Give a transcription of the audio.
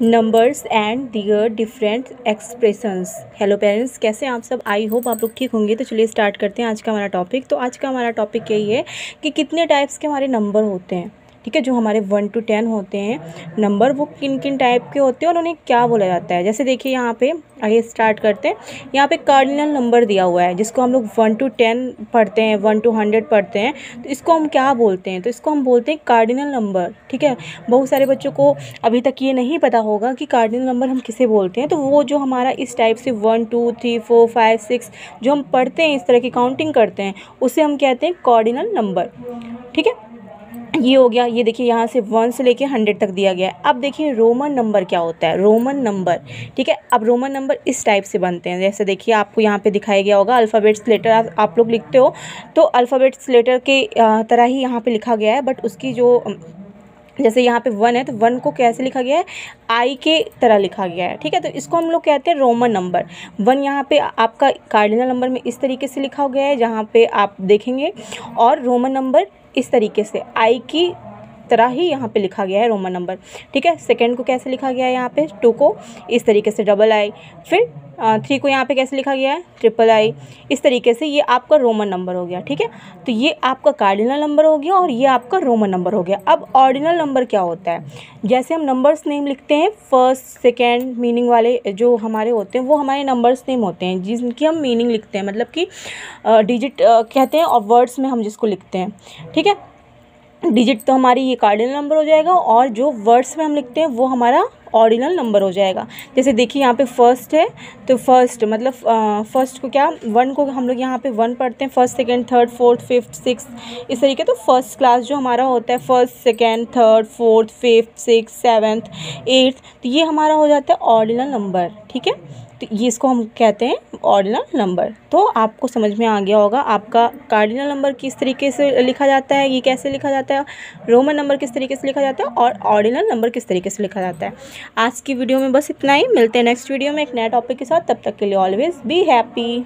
Numbers and their different expressions hello parents कैसे आप सब? आई होप आप लोग ठीक होंगे। तो चलिए स्टार्ट करते हैं आज का हमारा टॉपिक तो आज का हमारा टॉपिक यही है कि कितने टाइप्स के हमारे नंबर होते हैं। ठीक है, जो हमारे वन टू टेन होते हैं, नंबर वो किन किन टाइप के होते हैं और उन्हें क्या बोला जाता है। जैसे देखिए यहाँ पे, आइए स्टार्ट करते हैं। यहाँ पे कार्डिनल नंबर दिया हुआ है, जिसको हम लोग वन टू टेन पढ़ते हैं, वन टू हंड्रेड पढ़ते हैं तो इसको हम क्या बोलते हैं? तो इसको हम बोलते हैं कार्डिनल नंबर, ठीक है? बहुत सारे बच्चों को अभी तक ये नहीं पता होगा कि कार्डिनल नंबर हम किसे बोलते हैं। तो वो जो हमारा इस टाइप से one two three four five six जो हम पढ़ते हैं, इस तरह की काउंटिंग करते हैं, उसे हम कहते हैं कार्डिनल नंबर, ठीक है? ये हो गया ये देखिए यहाँ से वन से लेके हंड्रेड तक दिया गया है। अब देखिए रोमन नंबर क्या होता है? रोमन नंबर ठीक है? अब रोमन नंबर इस टाइप से बनते हैं। जैसे देखिए आपको यहाँ पे दिखाया गया होगा अल्फ़ाबेट्स लेटर आप, आप लोग लिखते हो तो अल्फ़ाबेट्स लेटर के तरह ही यहाँ पे लिखा गया है बट उसकी जो जैसे यहाँ पे वन है तो वन को कैसे लिखा गया है? आई के तरह लिखा गया है ठीक है? तो इसको हम लोग कहते हैं रोमन नंबर। वन यहाँ पे आपका कार्डिनल नंबर में इस तरीके से लिखा गया है जहाँ पे आप देखेंगे और रोमन नंबर इस तरीके से आई की तरह ही यहाँ पे लिखा गया है रोमन नंबर ठीक है? सेकेंड को कैसे लिखा गया है यहाँ पे? टू को। इस तरीके से डबल आई फिर थ्री को यहाँ पे कैसे लिखा गया है? ट्रिपल आई इस तरीके से ये आपका रोमन नंबर हो गया। ठीक है? तो ये आपका कार्डिनल नंबर हो गया और ये आपका रोमन नंबर हो गया। अब ऑर्डिनल नंबर क्या होता है? जैसे हम नंबर्स नेम लिखते हैं फ़र्स्ट सेकेंड मीनिंग वाले जो हमारे होते हैं, वो हमारे नंबर्स नेम होते हैं, जिनकी हम मीनिंग लिखते हैं। मतलब कि डिजिट कहते हैं और वर्ड्स में हम जिसको लिखते हैं। ठीक है? डिजिट तो हमारी ये कार्डिनल नंबर हो जाएगा और जो वर्ड्स में हम लिखते हैं, वो हमारा ऑर्डिनल नंबर हो जाएगा। जैसे देखिए यहाँ पे फ़र्स्ट है तो फ़र्स्ट मतलब फ़र्स्ट को क्या वन को हम लोग यहाँ पे वन पढ़ते हैं first second third fourth fifth six इस तरीके। तो फ़र्स्ट क्लास जो हमारा होता है first second third fourth fifth six seventh eighth तो ये हमारा हो जाता है ऑर्डिनल नंबर ठीक है? तो ये इसको हम कहते हैं ऑर्डिनल नंबर तो आपको समझ में आ गया होगा आपका कार्डिनल नंबर किस तरीके से लिखा जाता है, ये कैसे लिखा जाता है रोमन नंबर किस तरीके से लिखा जाता है और ऑर्डिनल नंबर किस तरीके से लिखा जाता है. आज की वीडियो में बस इतना ही. मिलते हैं नेक्स्ट वीडियो में एक नया टॉपिक के साथ. तब तक के लिए ऑलवेज बी हैप्पी